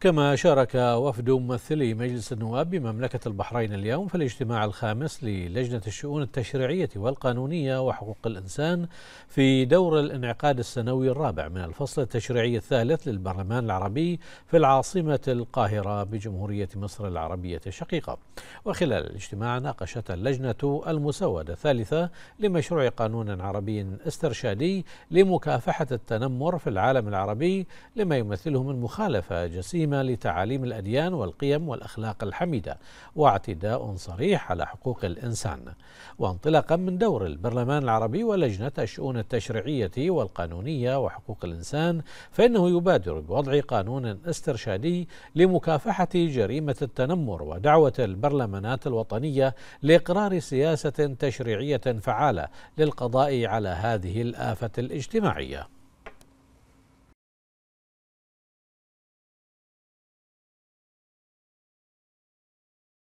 كما شارك وفد ممثلي مجلس النواب بمملكة البحرين اليوم في الاجتماع الخامس للجنة الشؤون التشريعية والقانونية وحقوق الإنسان في دور الانعقاد السنوي الرابع من الفصل التشريعي الثالث للبرلمان العربي في العاصمة القاهرة بجمهورية مصر العربية الشقيقة. وخلال الاجتماع ناقشت اللجنة المسودة الثالثة لمشروع قانون عربي استرشادي لمكافحة التنمر في العالم العربي لما يمثله من مخالفة جسيمة لتعاليم الأديان والقيم والأخلاق الحميدة واعتداء صريح على حقوق الإنسان. وانطلاقا من دور البرلمان العربي ولجنة الشؤون التشريعية والقانونية وحقوق الإنسان فإنه يبادر بوضع قانون استرشادي لمكافحة جريمة التنمر ودعوة البرلمانات الوطنية لإقرار سياسة تشريعية فعالة للقضاء على هذه الآفة الاجتماعية.